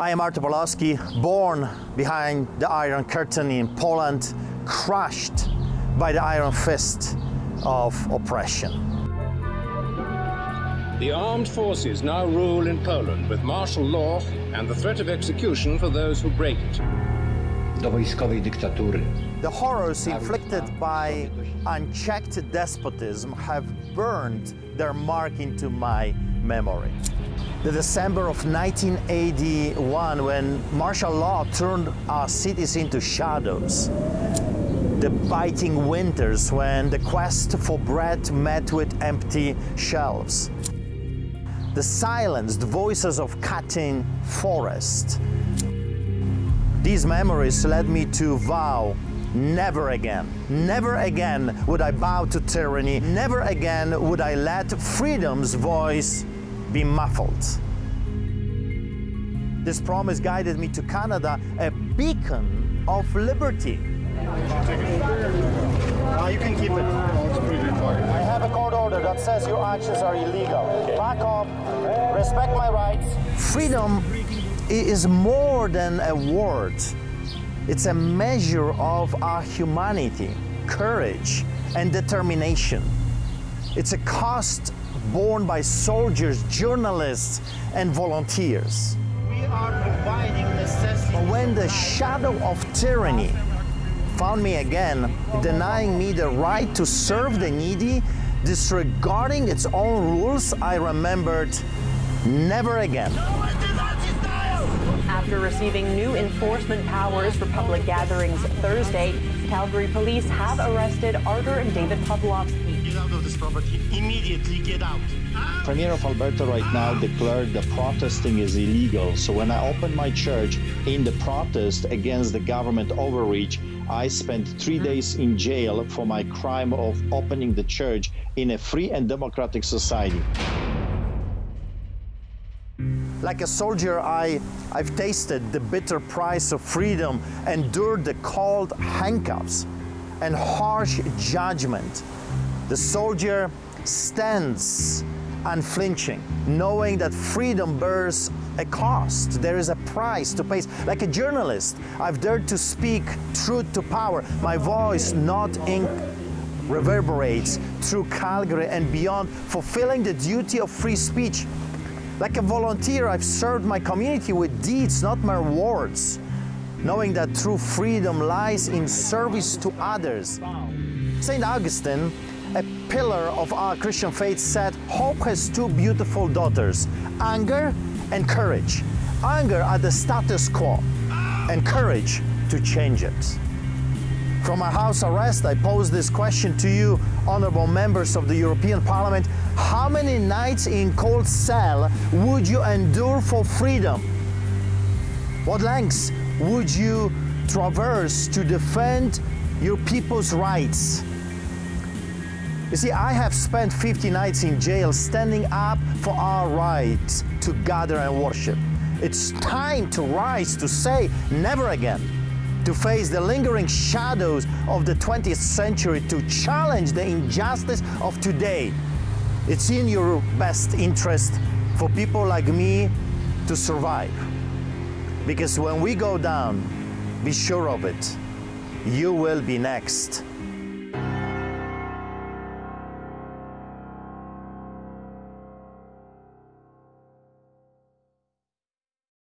I am Artur Pawlowski, born behind the Iron Curtain in Poland, crushed by the iron fist of oppression. The armed forces now rule in Poland with martial law and the threat of execution for those who break it. Do wojskowej dyktatury. The horrors inflicted by unchecked despotism have burned their mark into my memory. The December of 1981, when martial law turned our cities into shadows. The biting winters, when the quest for bread met with empty shelves. The silenced voices of Katyn forest. These memories led me to vow never again, never again would I bow to tyranny, never again would I let freedom's voice be muffled. This promise guided me to Canada, a beacon of liberty. You can keep it. I have a court order that says your actions are illegal. Back up, respect my rights. Freedom is more than a word. It's a measure of our humanity, courage, and determination. It's a cost borne by soldiers, journalists, and volunteers. We are providing necessity. When the shadow of tyranny found me again, denying me the right to serve the needy, disregarding its own rules, I remembered never again. After receiving new enforcement powers for public gatherings Thursday, Calgary police have arrested Artur and David Pawlowski. Get out of this property. Immediately get out. Premier of Alberta right now declared the protesting is illegal. So when I opened my church in the protest against the government overreach, I spent three mm-hmm. days in jail for my crime of opening the church in a free and democratic society. Like a soldier, I, I've tasted the bitter price of freedom, endured the cold handcuffs and harsh judgment. The soldier stands unflinching, knowing that freedom bears a cost. There is a price to pay. Like a journalist, I've dared to speak truth to power. My voice, not ink, reverberates through Calgary and beyond, fulfilling the duty of free speech. Like a volunteer, I've served my community with deeds, not mere words, knowing that true freedom lies in service to others. St. Augustine, a pillar of our Christian faith, said, Hope has two beautiful daughters, anger and courage. Anger at the status quo, and courage to change it. From my house arrest, I pose this question to you, honorable members of the European Parliament. How many nights in cold cell would you endure for freedom? What lengths would you traverse to defend your people's rights? You see, I have spent 50 nights in jail standing up for our right to gather and worship. It's time to rise to say never again to face the lingering shadows of the 20th century, to challenge the injustice of today. It's in your best interest for people like me to survive. Because when we go down, be sure of it, you will be next.